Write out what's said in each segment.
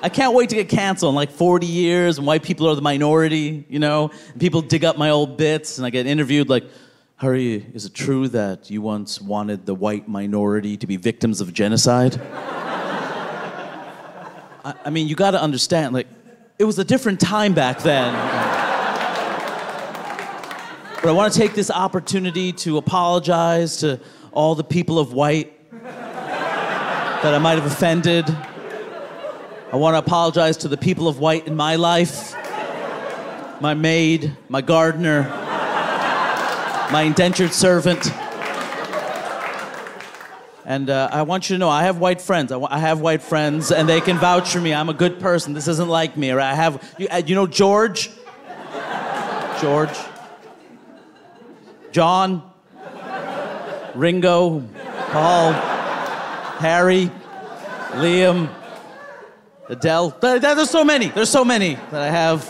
I can't wait to get canceled in like 40 years and white people are the minority, you know? People dig up my old bits and I get interviewed like, Hari, is it true that you once wanted the white minority to be victims of genocide? I, I mean, you gotta understand, like, it was a different time back then. but I wanna take this opportunity to apologize to all the people of white that I might have offended. I want to apologize to the people of white in my life my maid, my gardener, my indentured servant. And uh, I want you to know I have white friends. I, have white friends, and they can vouch for me. I'm a good person. This isn't like me. Or I have, you, uh, you know, George? George? John? Ringo? Paul? Harry? Liam? Adele. There- there- There's so many. There's so many that I have.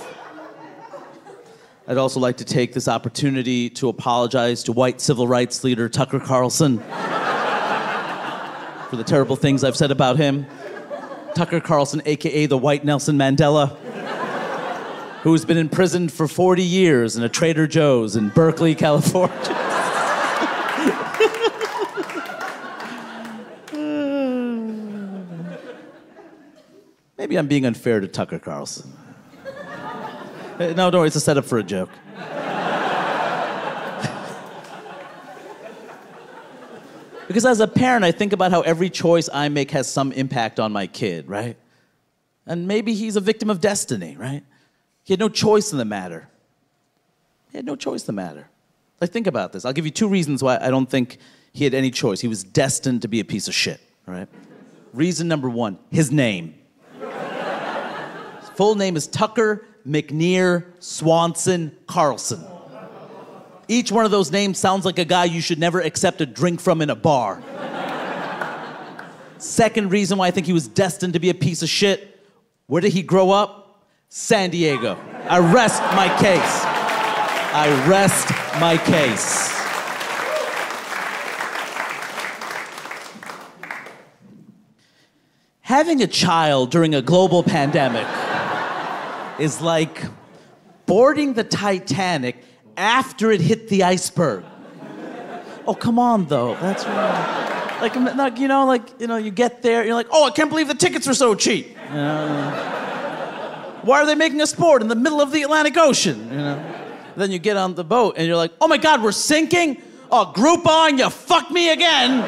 I'd also like to take this opportunity to apologize to white civil rights leader Tucker Carlson for the terrible things I've said about him. Tucker Carlson, aka the white Nelson Mandela, who's been imprisoned for 40 years in a Trader Joe's in Berkeley, California. Maybe I'm being unfair to Tucker Carlson. Uh, No, don't worry, it's a setup for a joke. because as a parent, I think about how every choice I make has some impact on my kid, right? And maybe he's a victim of destiny, right? He had no choice in the matter. He had no choice in the matter. Like, think about this. I'll give you two reasons why I don't think he had any choice. He was destined to be a piece of shit, right? Reason number one his name. Full name is Tucker McNear Swanson Carlson. Each one of those names sounds like a guy you should never accept a drink from in a bar. Second reason why I think he was destined to be a piece of shit where did he grow up? San Diego. I rest my case. I rest my case. Having a child during a global pandemic is like boarding the Titanic after it hit the iceberg. Oh, come on, though. That's right. Like, like, you know, like, you know, you get there, you're like, oh, I can't believe the tickets are so cheap. You know? Why are they making a sport in the middle of the Atlantic Ocean? You know? Then you get on the boat and you're like, oh my God, we're sinking? Oh, Groupon, you fuck me again.